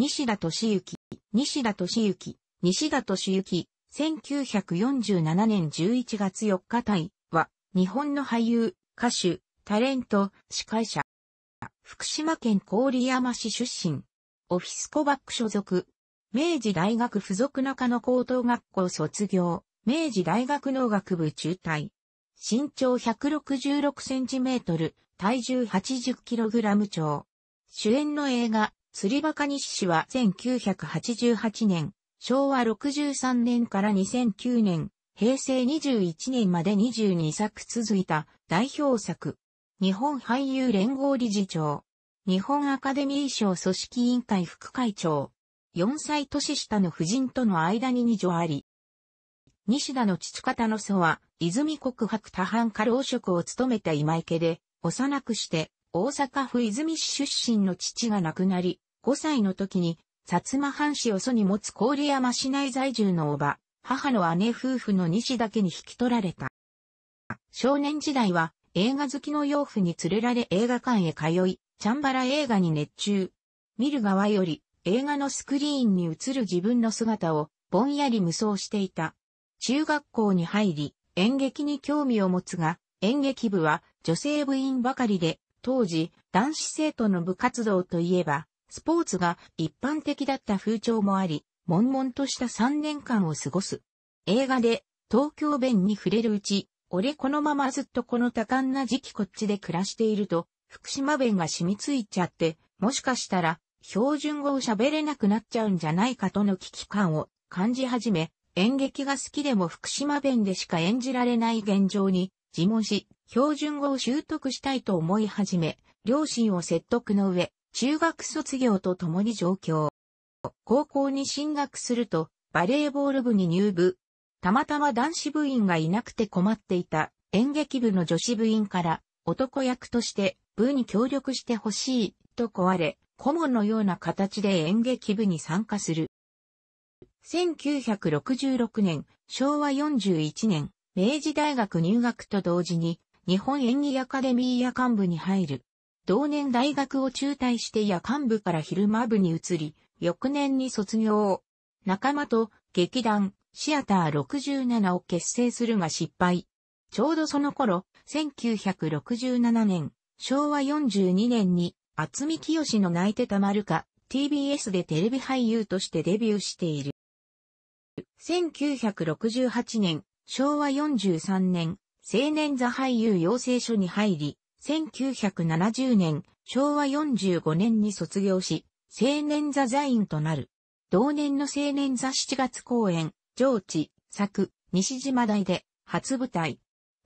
西田敏行、西田敏行、西田敏行、1947年11月4日隊は、日本の俳優、歌手、タレント、司会者。福島県郡山市出身。オフィスコバック所属。明治大学附属中野高等学校卒業。明治大学農学部中退。身長166センチメートル、体重80キログラム超。主演の映画、釣りバカ日誌は1988年、昭和63年から2009年、平成21年まで22作続いた代表作。日本俳優連合理事長。日本アカデミー賞組織委員会副会長。4歳年下の夫人との間に二女あり。西田の父方の祖は、泉国博多藩家老職を務めた今池で、幼くして、大阪府泉市出身の父が亡くなり、5歳の時に、薩摩藩士を祖に持つ郡山市内在住のおば、母の姉夫婦の西だけに引き取られた。少年時代は映画好きの養父に連れられ映画館へ通い、チャンバラ映画に熱中。見る側より映画のスクリーンに映る自分の姿をぼんやり無双していた。中学校に入り演劇に興味を持つが、演劇部は女性部員ばかりで、当時男子生徒の部活動といえばスポーツが一般的だった風潮もあり、悶々とした3年間を過ごす。映画で東京弁に触れるうち、俺このままずっとこの多感な時期こっちで暮らしていると、福島弁が染みついちゃって、もしかしたら標準語を喋れなくなっちゃうんじゃないかとの危機感を感じ始め、演劇が好きでも福島弁でしか演じられない現状に自問し、標準語を習得したいと思い始め、両親を説得の上、中学卒業とともに上京。高校に進学すると、バレーボール部に入部。たまたま男子部員がいなくて困っていた演劇部の女子部員から男役として部に協力してほしいと壊れ、顧問のような形で演劇部に参加する。1966年、昭和41年、明治大学入学と同時に日本演技アカデミー夜間部に入る。同年大学を中退して夜間部から昼間部に移り、翌年に卒業。仲間と劇団シアター67を結成するが失敗。ちょうどその頃、1967年、昭和42年に、厚見清の泣いてたまるか、TBS でテレビ俳優としてデビューしている。1968年、昭和43年、青年座俳優養成所に入り、1970年、昭和45年に卒業し、青年座座員となる。同年の青年座7月公演、上智、作、西島大で、初舞台。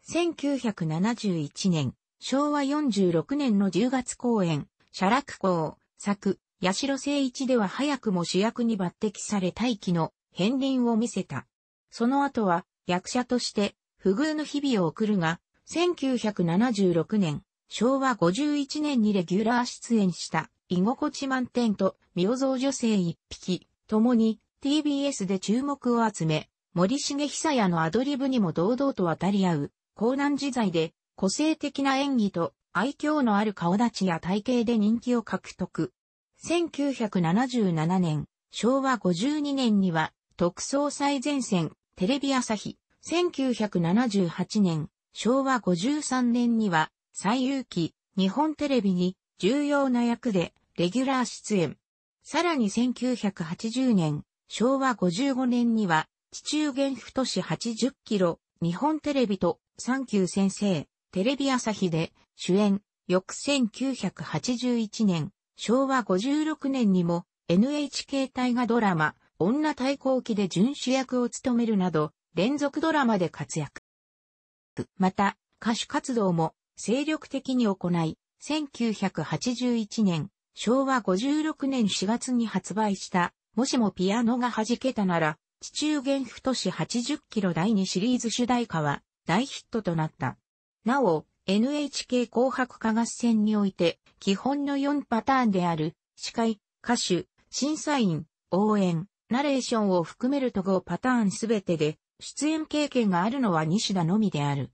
1971年、昭和46年の10月公演、写楽校、作、八代聖一では早くも主役に抜擢され大気の片鱗を見せた。その後は役者として不遇の日々を送るが、1976年、昭和51年にレギュラー出演した居心地満点と明蔵女性一匹、共に TBS で注目を集め、森重久也のアドリブにも堂々と渡り合う、高難自在で個性的な演技と愛嬌のある顔立ちや体型で人気を獲得。1977年、昭和52年には特捜最前線、テレビ朝日。1978年、昭和53年には、最有機、日本テレビに重要な役でレギュラー出演。さらに1980年、昭和55年には、地中元太市80キロ、日本テレビと、サンキュー先生、テレビ朝日で主演、翌1981年、昭和56年にも NHK 大河ドラマ、女対抗期で準主役を務めるなど、連続ドラマで活躍。また、歌手活動も精力的に行い、1981年、昭和56年4月に発売した、もしもピアノが弾けたなら、地中元太市80キロ第2シリーズ主題歌は大ヒットとなった。なお、NHK 紅白歌合戦において、基本の4パターンである、司会、歌手、審査員、応援、ナレーションを含めると5パターンすべてで、出演経験があるのは西田のみである。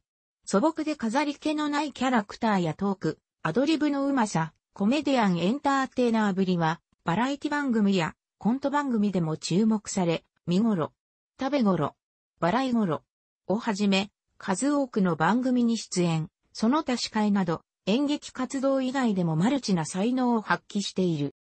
素朴で飾り気のないキャラクターやトーク、アドリブのうまさ、コメディアンエンターテイナーぶりは、バラエティ番組やコント番組でも注目され、見頃、食べ頃、笑い頃をはじめ、数多くの番組に出演、その他司会など、演劇活動以外でもマルチな才能を発揮している。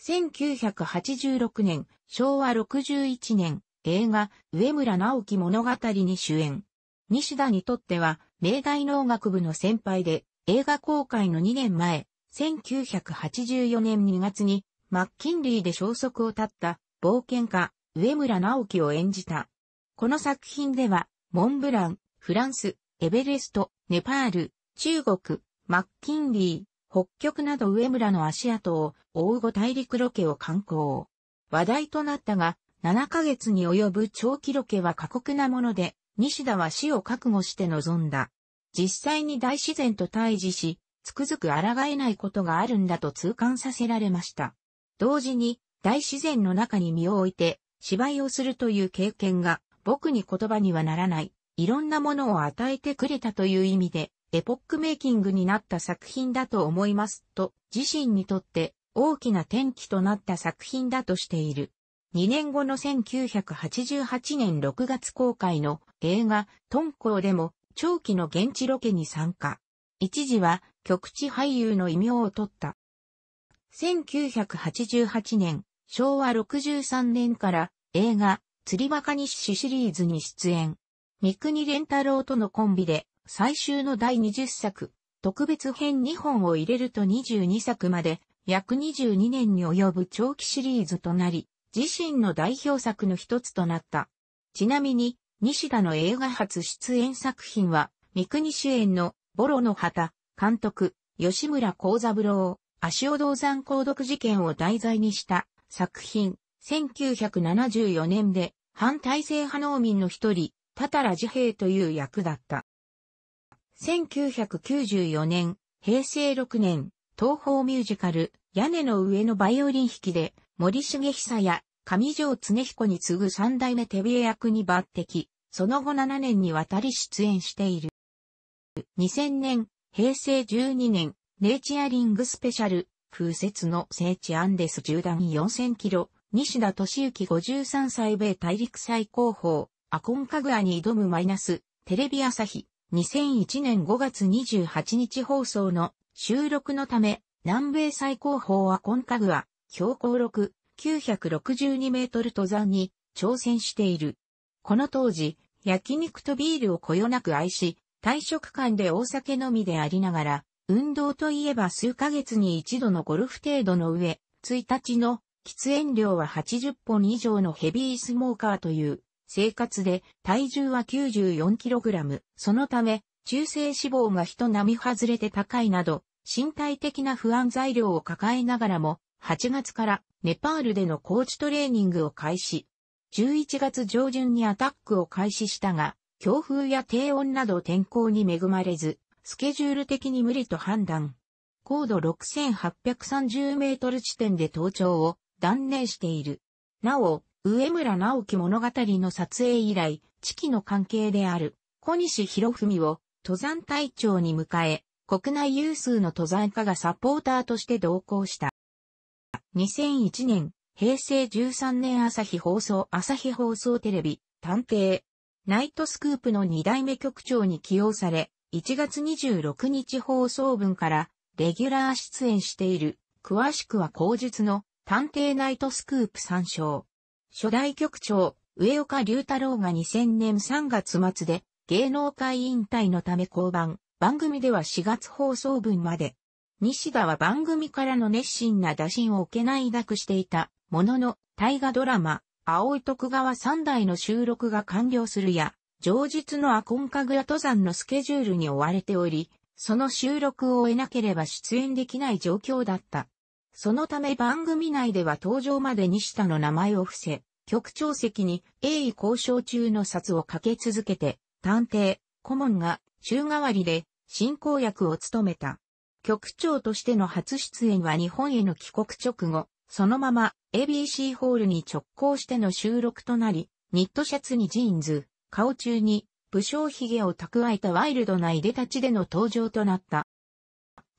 1986年、昭和61年、映画、上村直樹物語に主演。西田にとっては、明大農学部の先輩で、映画公開の2年前、1984年2月に、マッキンリーで消息を絶った冒険家、上村直樹を演じた。この作品では、モンブラン、フランス、エベレスト、ネパール、中国、マッキンリー、北極など上村の足跡を追う後大陸ロケを観光。話題となったが、7ヶ月に及ぶ長期ロケは過酷なもので、西田は死を覚悟して臨んだ。実際に大自然と対峙し、つくづく抗えないことがあるんだと痛感させられました。同時に、大自然の中に身を置いて、芝居をするという経験が、僕に言葉にはならない、いろんなものを与えてくれたという意味で、エポックメイキングになった作品だと思いますと、自身にとって大きな転機となった作品だとしている。2年後の1988年6月公開の映画、トンコーでも長期の現地ロケに参加。一時は局地俳優の異名を取った。1988年、昭和63年から映画、釣りバカ日誌シリーズに出演。三国連太郎とのコンビで最終の第20作、特別編2本を入れると22作まで約22年に及ぶ長期シリーズとなり、自身の代表作の一つとなった。ちなみに、西田の映画初出演作品は、三国主演のボロの旗、監督、吉村幸三郎、足尾銅山鉱毒事件を題材にした作品、1974年で反体制派農民の一人、多々良自兵という役だった。1994年、平成6年、東方ミュージカル、屋根の上のバイオリン弾きで、森重久や上条恒彦に次ぐ三代目手ビエ役に抜擢、その後7年にわたり出演している。2000年、平成12年、ネイチアリングスペシャル、風雪の聖地アンデス縦断4000キロ、西田敏行53歳米大陸最高峰、アコンカグアに挑むマイナス、テレビ朝日、2001年5月28日放送の収録のため、南米最高峰アコンカグア、標高6、962メートル登山に挑戦している。この当時、焼肉とビールをこよなく愛し、退職間で大酒飲みでありながら、運動といえば数ヶ月に一度のゴルフ程度の上、1日の喫煙量は80本以上のヘビースモーカーという生活で体重は 94kg。そのため、中性脂肪が人並み外れて高いなど、身体的な不安材料を抱えながらも、8月からネパールでのコーチトレーニングを開始。11月上旬にアタックを開始したが、強風や低温など天候に恵まれず、スケジュール的に無理と判断。高度6830メートル地点で登頂を断念している。なお、上村直樹物語の撮影以来、知己の関係である小西博文を登山隊長に迎え、国内有数の登山家がサポーターとして同行した。2001年、平成13年朝日放送朝日放送テレビ、探偵、ナイトスクープの2代目局長に起用され、1月26日放送分からレギュラー出演している、詳しくは口述の探偵ナイトスクープ参照。初代局長、上岡龍太郎が2000年3月末で芸能界引退のため降板、番組では4月放送分まで。西田は番組からの熱心な打診を受けない抱くしていたものの大河ドラマ、青い徳川三代の収録が完了するや、上日のアコンカグラ登山のスケジュールに追われており、その収録を終えなければ出演できない状況だった。そのため番組内では登場までにしたの名前を伏せ、局長席に鋭意交渉中の札をかけ続けて、探偵、顧問が週替わりで進行役を務めた。局長としての初出演は日本への帰国直後、そのまま ABC ホールに直行しての収録となり、ニットシャツにジーンズ、顔中に武将髭を蓄えたワイルドないでたちでの登場となった。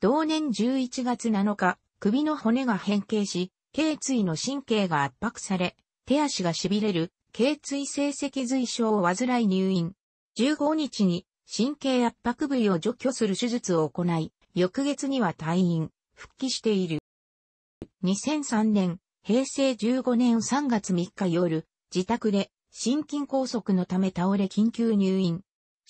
同年11月7日、首の骨が変形し、頸椎の神経が圧迫され、手足が痺れる、頸椎性脊髄症を患い入院。15日に神経圧迫部位を除去する手術を行い、翌月には退院、復帰している。2003年、平成15年3月3日夜、自宅で心筋梗塞のため倒れ緊急入院。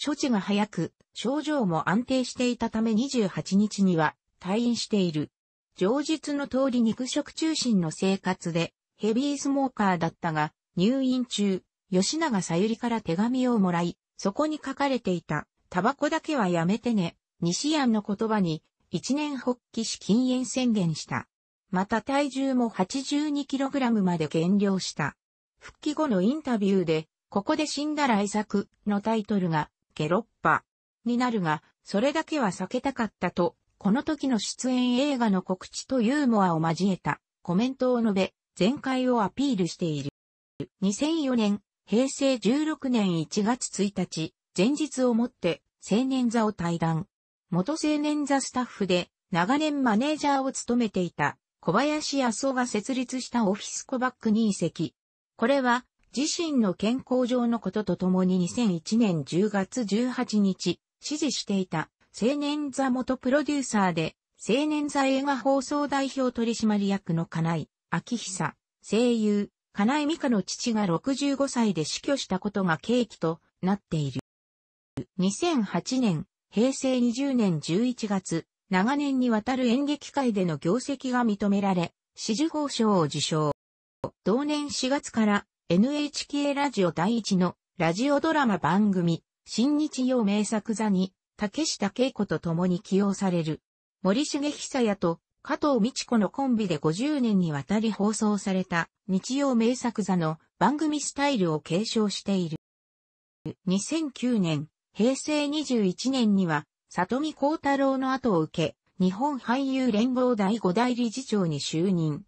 処置が早く、症状も安定していたため28日には退院している。上述の通り肉食中心の生活でヘビースモーカーだったが、入院中、吉永さゆりから手紙をもらい、そこに書かれていた、タバコだけはやめてね、西安の言葉に、一年発起し禁煙宣言した。また体重も 82kg まで減量した。復帰後のインタビューで、ここで死んだ来作のタイトルが、ゲロッパになるが、それだけは避けたかったとこの時の出演映画の告知とユーモアを交えたコメントを述べ、全開をアピールしている。2004年、平成16年1月1日、前日をもって青年座を退団。元青年座スタッフで長年マネージャーを務めていた小林康夫が設立したオフィスコバックに移籍。これは自身の健康上のこととともに2001年10月18日、指示していた青年座元プロデューサーで、青年座映画放送代表取締役の金井明久、声優、金井美香の父が65歳で死去したことが契機となっている。2008年、平成20年11月、長年にわたる演劇界での業績が認められ、紫綬褒章を受賞。同年4月から NHK ラジオ第一のラジオドラマ番組、新日曜名作座に竹下恵子と共に起用される。森重久也と加藤美智子のコンビで50年にわたり放送された日曜名作座の番組スタイルを継承している。2009年、平成21年には、里見光太郎の後を受け、日本俳優連合第5代理事長に就任。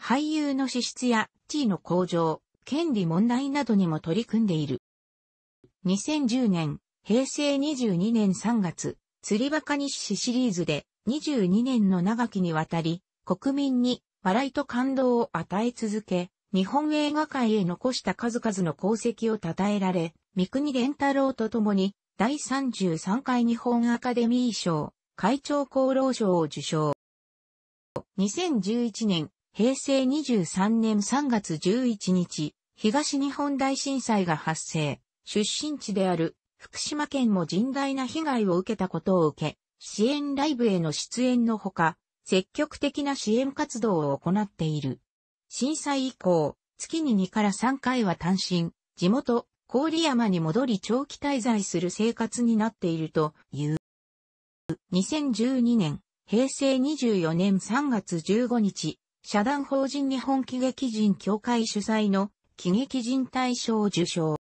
俳優の資質や地位の向上、権利問題などにも取り組んでいる。2010年、平成22年3月、釣りバカ日誌シリーズで22年の長きにわたり、国民に笑いと感動を与え続け、日本映画界へ残した数々の功績を称えられ、三国連太郎と共に第33回日本アカデミー賞、会長功労賞を受賞。2011年、平成23年3月11日、東日本大震災が発生、出身地である福島県も甚大な被害を受けたことを受け、支援ライブへの出演のほか、積極的な支援活動を行っている。震災以降、月に2から3回は単身、地元、郡山に戻り長期滞在する生活になっているという。2012年、平成24年3月15日、社団法人日本喜劇人協会主催の喜劇人大賞受賞。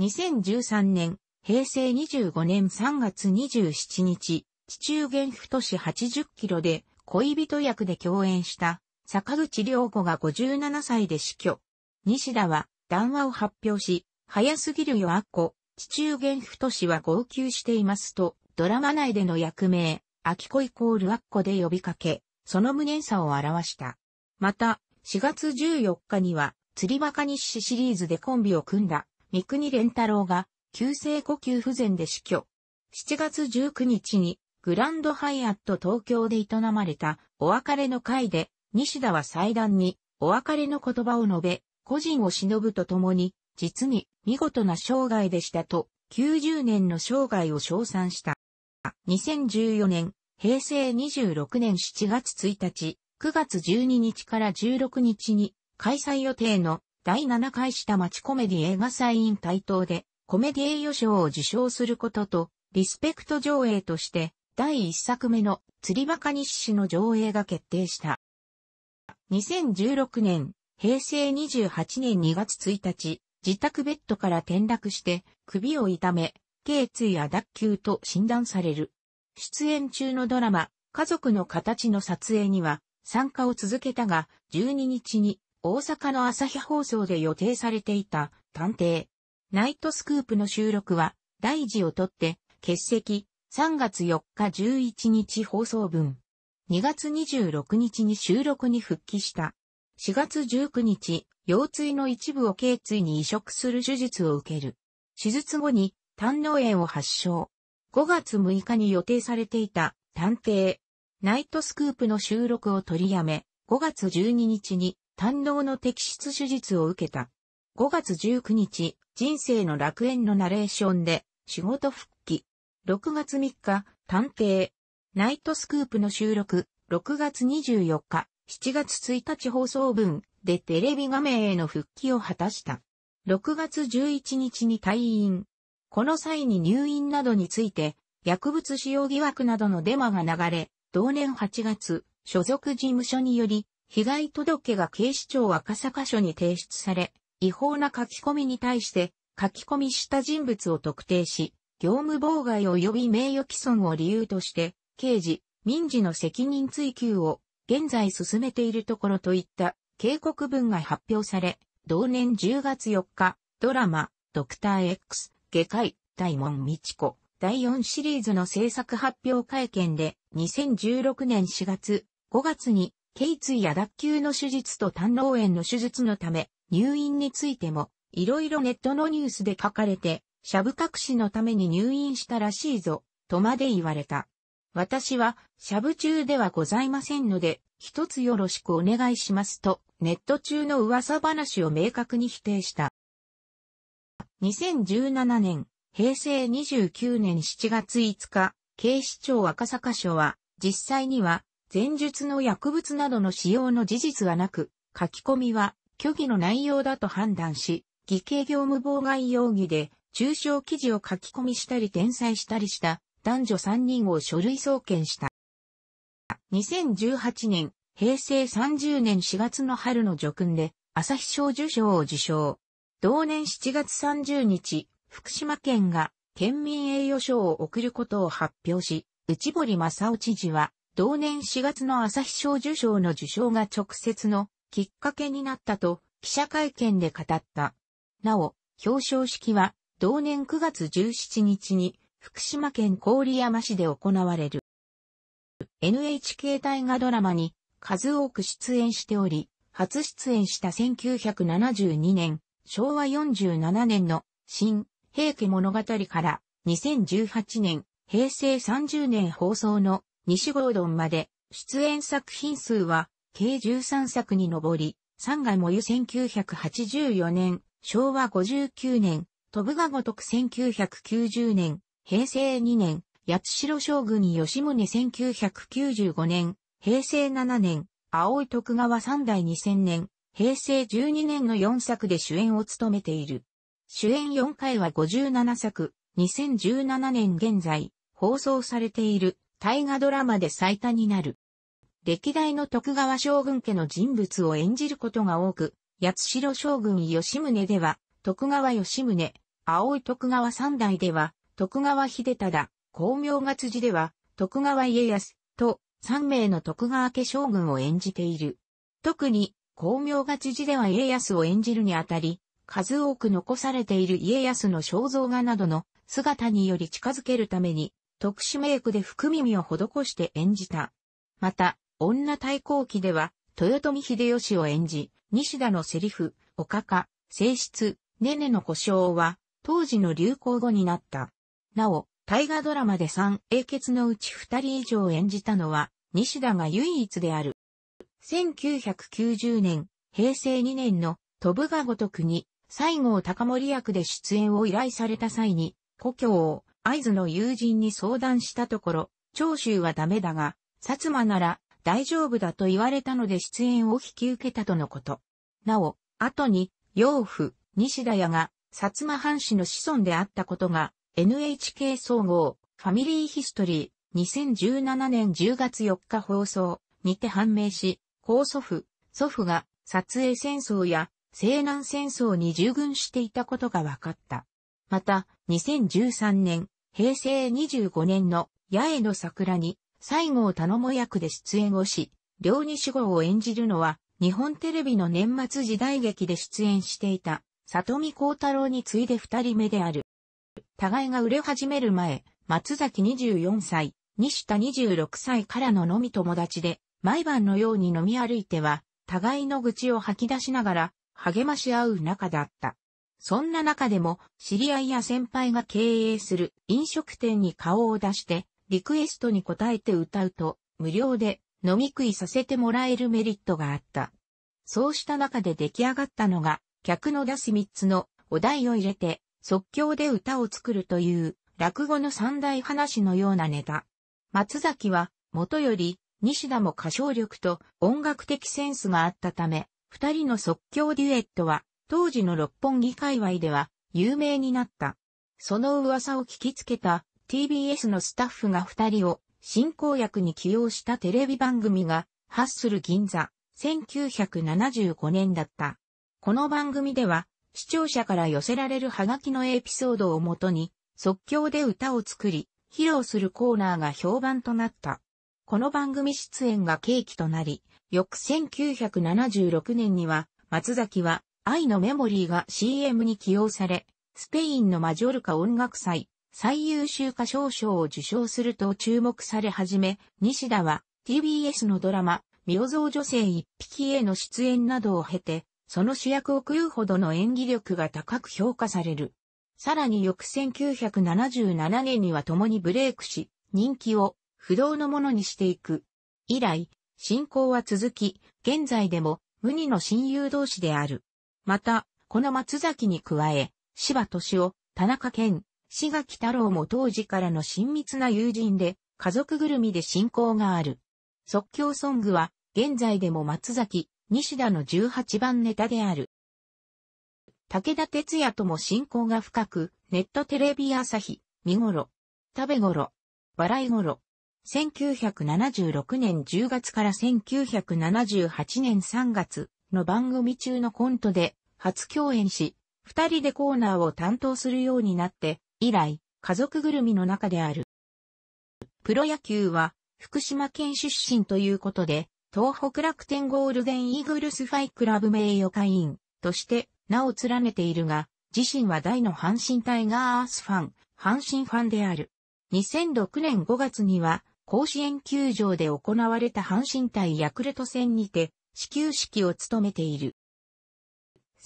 2013年、平成25年3月27日、地中元府都市80キロで恋人役で共演した坂口良子が57歳で死去。西田は談話を発表し、早すぎるよアッコ、地中元府都市は号泣していますと、ドラマ内での役名、秋子イコールアッコで呼びかけ、その無念さを表した。また、4月14日には、釣りバカ日誌シリーズでコンビを組んだ、三国連太郎が、急性呼吸不全で死去。7月19日にグランドハイアット東京で営まれたお別れの会で西田は祭壇にお別れの言葉を述べ、個人を忍ぶとともに実に見事な生涯でしたと90年の生涯を称賛した。2014年、平成26年7月1日、9月12日から16日に開催予定の第7回下町コメディ映画祭院台頭でコメディ栄誉賞を受賞することと、リスペクト上映として、第1作目の釣りバカ日誌の上映が決定した。2016年、平成28年2月1日、自宅ベッドから転落して首を痛め、頸椎や脱臼と診断される。出演中のドラマ、家族の形の撮影には参加を続けたが、12日に大阪の朝日放送で予定されていた探偵、ナイトスクープの収録は、大事をとって、欠席、3月4日11日放送分。2月26日に収録に復帰した。4月19日、腰椎の一部を頸椎に移植する手術を受ける。手術後に胆嚢炎を発症。5月6日に予定されていた探偵、ナイトスクープの収録を取りやめ、5月12日に胆嚢の摘出手術を受けた。5月19日、人生の楽園のナレーションで仕事復帰。6月3日、探偵、ナイトスクープの収録、6月24日、7月1日放送分でテレビ画面への復帰を果たした。6月11日に退院。この際に入院などについて、薬物使用疑惑などのデマが流れ、同年8月、所属事務所により、被害届が警視庁赤坂署に提出され、違法な書き込みに対して書き込みした人物を特定し、業務妨害及び名誉毀損を理由として、刑事、民事の責任追及を現在進めているところといった警告文が発表され、同年10月4日、ドラマ、ドクター X、外科医、大門美智子、第4シリーズの制作発表会見で、2016年4月、5月に、頸椎や脱臼の手術と胆嚢炎の手術のため、入院についても、いろいろネットのニュースで書かれて、シャブ隠しのために入院したらしいぞ、とまで言われた。私は、シャブ中ではございませんので、一つよろしくお願いしますと、ネット中の噂話を明確に否定した。2017年、平成29年7月5日、警視庁赤坂署は、実際には、前述の薬物などの使用の事実はなく、書き込みは虚偽の内容だと判断し、偽計業務妨害容疑で、中傷記事を書き込みしたり転載したりした男女3人を書類送検した。2018年、平成30年4月の春の叙勲で、朝日賞受賞を受賞。同年7月30日、福島県が県民栄誉賞を贈ることを発表し、内堀正夫知事は、同年4月の朝日賞受賞の受賞が直接のきっかけになったと記者会見で語った。なお、表彰式は同年9月17日に福島県郡山市で行われる。NHK 大河ドラマに数多く出演しており、初出演した1972年、昭和47年の新平家物語から2018年、平成30年放送の西郷丼まで出演作品数は計13作に上り、三階もゆ1984年、昭和59年、飛ぶがごとく1990年、平成2年、八代将軍吉宗1995年、平成7年、青い徳川三代2000年、平成12年の4作で主演を務めている。主演4回は57作、2017年現在、放送されている大河ドラマで最多になる。歴代の徳川将軍家の人物を演じることが多く、八代将軍吉宗では、徳川吉宗、青い徳川三代では、徳川秀忠、光明が辻では、徳川家康と三名の徳川家将軍を演じている。特に、光明が辻では家康を演じるにあたり、数多く残されている家康の肖像画などの姿により近づけるために、特殊メイクで福耳を施して演じた。また、女対抗期では、豊臣秀吉を演じ、西田のセリフ、おかか、性質、ねねの故障は、当時の流行語になった。なお、大河ドラマで3英傑のうち2人以上演じたのは、西田が唯一である。1990年、平成2年の飛ぶがごとくに、西郷隆盛役で出演を依頼された際に、故郷を合図の友人に相談したところ、長州はダメだが、薩摩なら大丈夫だと言われたので出演を引き受けたとのこと。なお、後に、養父、西田屋が、薩摩藩士の子孫であったことが、NHK 総合、ファミリーヒストリー、2017年10月4日放送にて判明し、高祖父、祖父が、撮影戦争や西南戦争に従軍していたことが分かった。また、2013年、平成25年の八重の桜に、西郷頼母役で出演をし、両西郷を演じるのは、日本テレビの年末時代劇で出演していた、里見光太郎に次いで二人目である。互いが売れ始める前、松崎24歳、西田26歳からの飲み友達で、毎晩のように飲み歩いては、互いの愚痴を吐き出しながら励まし合う仲だった。そんな中でも知り合いや先輩が経営する飲食店に顔を出してリクエストに応えて歌うと無料で飲み食いさせてもらえるメリットがあった。そうした中で出来上がったのが客の出す三つのお題を入れて即興で歌を作るという落語の三大話のようなネタ。松崎は元より西田も歌唱力と音楽的センスがあったため、二人の即興デュエットは当時の六本木界隈では有名になった。その噂を聞きつけた TBS のスタッフが二人を進行役に起用したテレビ番組がハッスル銀座1975年だった。この番組では視聴者から寄せられるハガキのエピソードをもとに即興で歌を作り披露するコーナーが評判となった。この番組出演が契機となり、翌1976年には松崎は愛のメモリーが CM に起用され、スペインのマジョルカ音楽祭最優秀歌唱賞を受賞すると注目され始め、西田は TBS のドラマ、明蔵女性一匹への出演などを経て、その主役を食うほどの演技力が高く評価される。さらに翌1977年には共にブレイクし、人気を不動のものにしていく。以来、進行は続き、現在でも無二の親友同士である。また、この松崎に加え、柴敏夫、田中健、志垣太郎も当時からの親密な友人で、家族ぐるみで親交がある。即興ソングは、現在でも松崎、西田の18番ネタである。武田鉄矢とも親交が深く、ネットテレビ朝日、見頃、食べ頃、笑い頃、1976年10月から1978年3月の番組中のコントで初共演し、二人でコーナーを担当するようになって、以来、家族ぐるみの中である。プロ野球は福島県出身ということで、東北楽天ゴールデンイーグルスファイクラブ名誉会員として名を連ねているが、自身は大の阪神タイガースファン、阪神ファンである。2006年5月には甲子園球場で行われた阪神対ヤクルト戦にて始球式を務めている。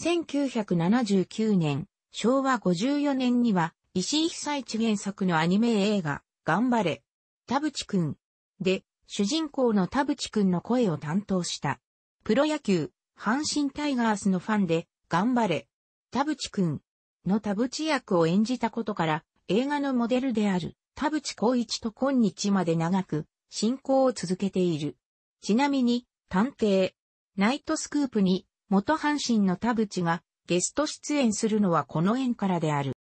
1979年、昭和54年には石井久一原作のアニメ映画、頑張れ、田淵くんで、主人公の田淵くんの声を担当した。プロ野球、阪神タイガースのファンで、頑張れ、田淵くんの田淵役を演じたことから、映画のモデルである田淵光一と今日まで長く進行を続けている。ちなみに、探偵、ナイトスクープに元阪神の田淵がゲスト出演するのはこの縁からである。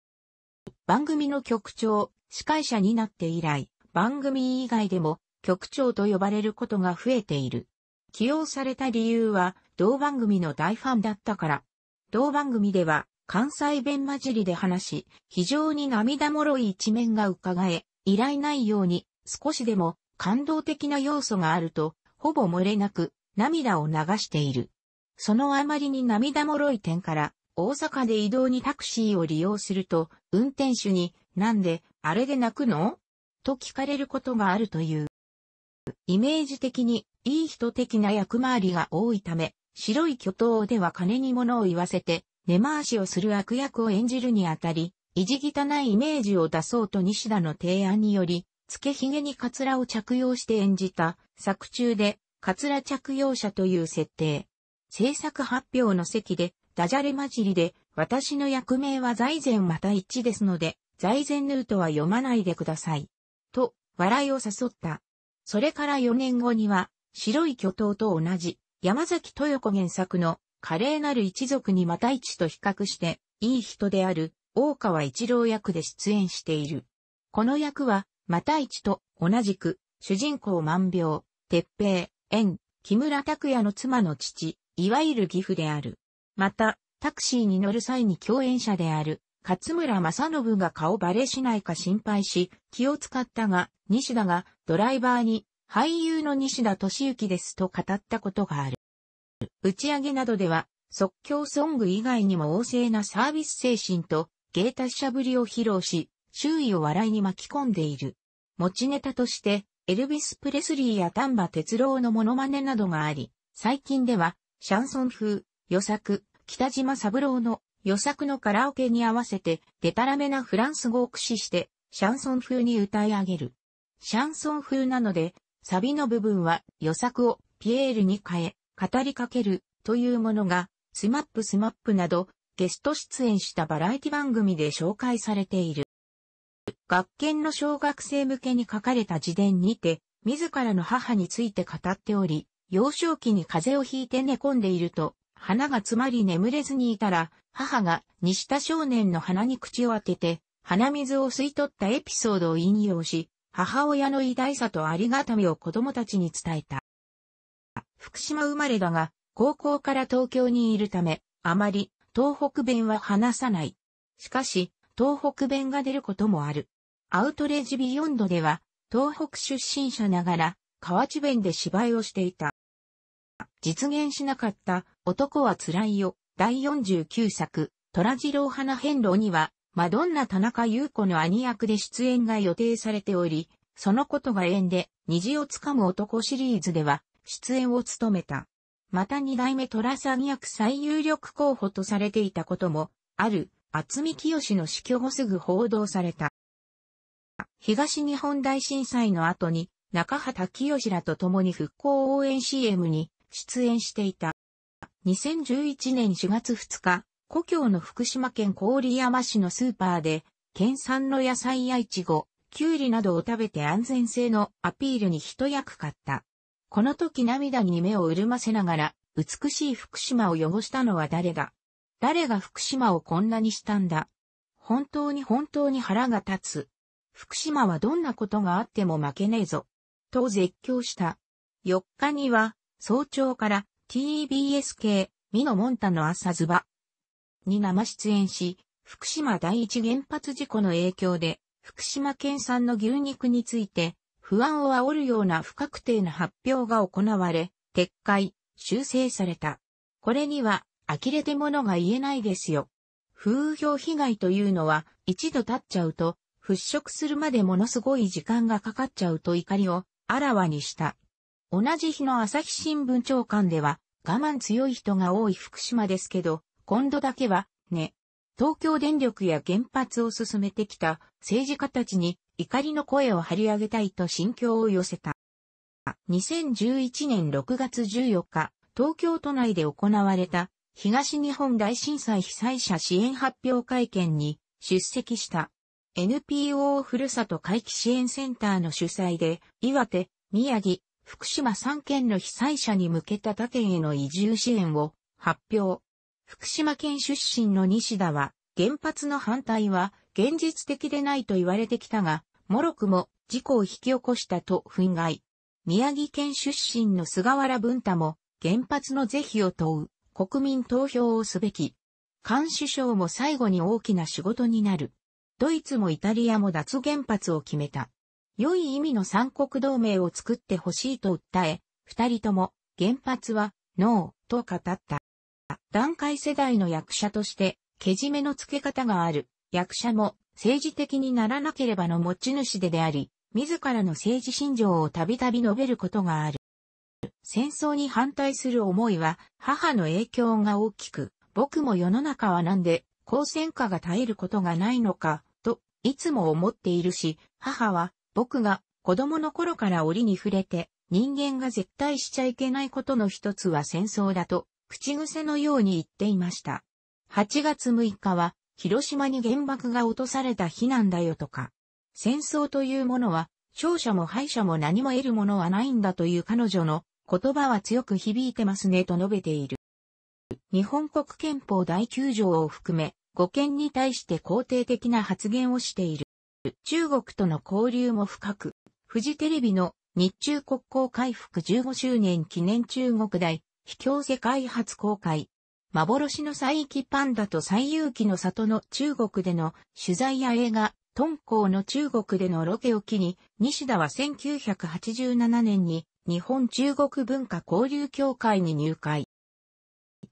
番組の局長、司会者になって以来、番組以外でも局長と呼ばれることが増えている。起用された理由は、同番組の大ファンだったから。同番組では、関西弁混じりで話し、非常に涙もろい一面が伺え、依頼内容に少しでも感動的な要素があると、ほぼ漏れなく涙を流している。そのあまりに涙もろい点から、大阪で移動にタクシーを利用すると、運転手に、なんで、あれで泣くの？と聞かれることがあるという。イメージ的に、いい人的な役回りが多いため、白い巨頭では金に物を言わせて、根回しをする悪役を演じるにあたり、意地汚いイメージを出そうと西田の提案により、つけひげにカツラを着用して演じた、作中で、カツラ着用者という設定。制作発表の席で、ダジャレ混じりで、私の役名は財前また一致ですので、財前ヌートは読まないでください。と、笑いを誘った。それから4年後には、白い巨頭と同じ、山崎豊子原作の、華麗なる一族にまた一と比較して、いい人である、大川一郎役で出演している。この役は、また一と同じく、主人公万病、鉄平、縁、木村拓也の妻の父、いわゆる義父である。また、タクシーに乗る際に共演者である、勝村正信が顔バレしないか心配し、気を使ったが、西田がドライバーに、俳優の西田敏行ですと語ったことがある。打ち上げなどでは、即興ソング以外にも旺盛なサービス精神と芸達者ぶりを披露し、周囲を笑いに巻き込んでいる。持ちネタとして、エルビス・プレスリーや丹波哲郎のモノマネなどがあり、最近ではシャンソン風、与作、北島三郎の与作のカラオケに合わせて、デタラメなフランス語を駆使して、シャンソン風に歌い上げる。シャンソン風なので、サビの部分は与作をピエールに変え、語りかけるというものが、スマップスマップなど、ゲスト出演したバラエティ番組で紹介されている。学研の小学生向けに書かれた自伝にて、自らの母について語っており、幼少期に風邪をひいて寝込んでいると、鼻が詰まり眠れずにいたら、母が西田少年の鼻に口を当てて、鼻水を吸い取ったエピソードを引用し、母親の偉大さとありがたみを子供たちに伝えた。福島生まれだが、高校から東京にいるため、あまり東北弁は話さない。しかし、東北弁が出ることもある。アウトレージビヨンドでは、東北出身者ながら、河内弁で芝居をしていた。実現しなかった男は辛いよ。第49作、虎次郎花変路には、マドンナ田中優子の兄役で出演が予定されており、そのことが縁で、虹をつかむ男シリーズでは、出演を務めた。また二代目虎詐欺役最有力候補とされていたことも、ある、厚見清の死去後すぐ報道された。東日本大震災の後に、中畑清らと共に復興応援 CM に出演していた。2011年4月2日、故郷の福島県郡山市のスーパーで、県産の野菜やイチゴ、キュウリなどを食べて安全性のアピールに一役買った。この時涙に目を潤ませながら、美しい福島を汚したのは誰だ誰が福島をこんなにしたんだ？本当に本当に腹が立つ。福島はどんなことがあっても負けねえぞ。と絶叫した。4日には、早朝から TBS 系、ミノモンタの朝ズバに生出演し、福島第一原発事故の影響で、福島県産の牛肉について、不安を煽るような不確定な発表が行われ、撤回、修正された。これには、呆れてものが言えないですよ。風評被害というのは、一度経っちゃうと、払拭するまでものすごい時間がかかっちゃうと怒りをあらわにした。同じ日の朝日新聞長官では、我慢強い人が多い福島ですけど、今度だけは、ね。東京電力や原発を進めてきた政治家たちに怒りの声を張り上げたいと心境を寄せた。2011年6月14日、東京都内で行われた東日本大震災被災者支援発表会見に出席した。NPO ふるさと回帰支援センターの主催で、岩手、宮城、福島3県の被災者に向けた他県への移住支援を発表。福島県出身の西田は、原発の反対は現実的でないと言われてきたが、もろくも事故を引き起こしたと憤慨。宮城県出身の菅原文太も原発の是非を問う国民投票をすべき。菅首相も最後に大きな仕事になる。ドイツもイタリアも脱原発を決めた。良い意味の三国同盟を作ってほしいと訴え、二人とも原発はノーと語った。段階世代の役者として、けじめの付け方がある。役者も政治的にならなければの持ち主でであり、自らの政治信条をたびたび述べることがある。戦争に反対する思いは母の影響が大きく、僕も世の中はなんで、抗戦下が絶えることがないのか、といつも思っているし、母は僕が子供の頃から折に触れて人間が絶対しちゃいけないことの一つは戦争だと口癖のように言っていました。8月6日は広島に原爆が落とされた日なんだよとか。戦争というものは勝者も敗者も何も得るものはないんだという彼女の言葉は強く響いてますねと述べている。日本国憲法第9条を含め語権に対して肯定的な発言をしている。中国との交流も深く、フジテレビの日中国交回復15周年記念中国大秘境世界初公開。幻の彩域パンダと最遊記の里の中国での取材や映画、敦煌の中国でのロケを機に、西田は1987年に日本中国文化交流協会に入会。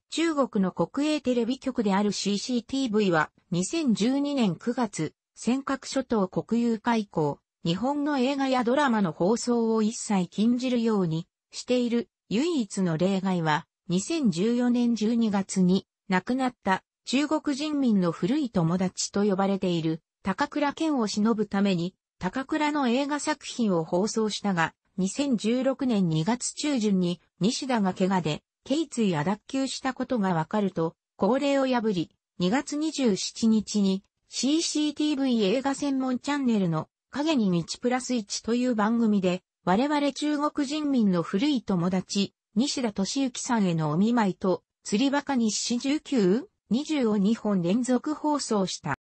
中国の国営テレビ局である CCTV は2012年9月、尖閣諸島国有化以降、日本の映画やドラマの放送を一切禁じるようにしている唯一の例外は、2014年12月に亡くなった中国人民の古い友達と呼ばれている高倉健を忍ぶために高倉の映画作品を放送したが、2016年2月中旬に西田が怪我で頸椎亜脱臼したことがわかると、恒例を破り、2月27日に CCTV 映画専門チャンネルの影に道プラス1という番組で、我々中国人民の古い友達、西田敏行さんへのお見舞いと、釣りバカ日誌19、20を2本連続放送した。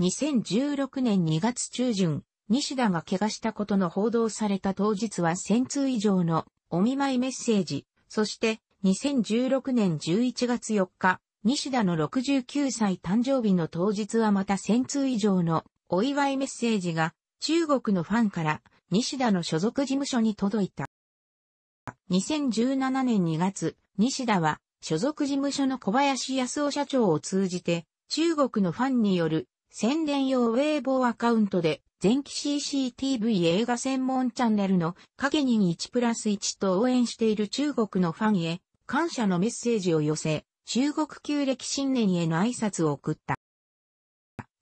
2016年2月中旬、西田が怪我したことの報道された当日は1000通以上のお見舞いメッセージ、そして2016年11月4日、西田の69歳誕生日の当日はまた1000通以上のお祝いメッセージが中国のファンから西田の所属事務所に届いた。2017年2月、西田は所属事務所の小林康夫社長を通じて中国のファンによる宣伝用ウェイボーアカウントで前期 CCTV 映画専門チャンネルの影に1プラス1と応援している中国のファンへ感謝のメッセージを寄せ、中国旧暦新年への挨拶を送った。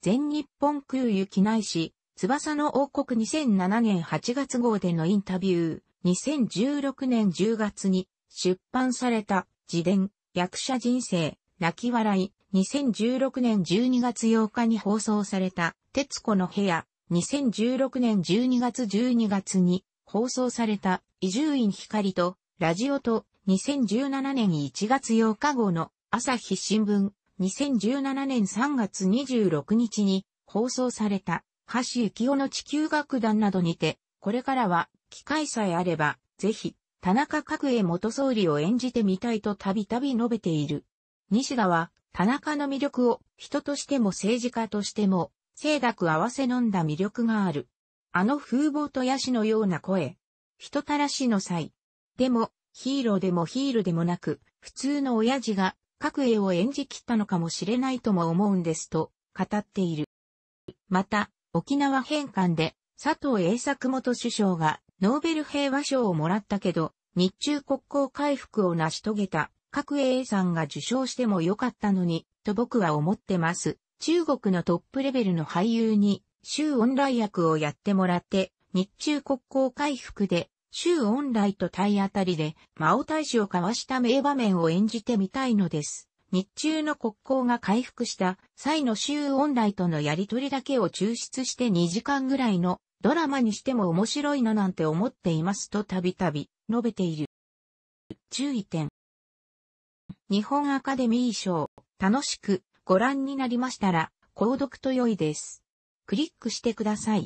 全日本空輸機内し、翼の王国2007年8月号でのインタビュー、2016年10月に出版された自伝、役者人生、泣き笑い、2016年12月8日に放送された、徹子の部屋、2016年12月12月に放送された伊集院光とラジオと。2017年1月8日号の朝日新聞2017年3月26日に放送された橋幸夫の地球楽団などにてこれからは機会さえあればぜひ田中角栄元総理を演じてみたいとたびたび述べている。西田は田中の魅力を人としても政治家としても清濁合わせ飲んだ魅力がある。あの風貌とヤシのような声。人たらしの際。でも、ヒーローでもヒールでもなく、普通の親父が、各絵を演じきったのかもしれないとも思うんですと、語っている。また、沖縄返還で、佐藤栄作元首相が、ノーベル平和賞をもらったけど、日中国交回復を成し遂げた、各 A さんが受賞してもよかったのに、と僕は思ってます。中国のトップレベルの俳優に、周恩来役をやってもらって、日中国交回復で、周恩来と体当たりで、魔王大使を交わした名場面を演じてみたいのです。日中の国交が回復した際の周恩来とのやりとりだけを抽出して2時間ぐらいのドラマにしても面白いななんて思っていますとたびたび述べている。注意点。日本アカデミー賞、楽しくご覧になりましたら、購読と良いです。クリックしてください。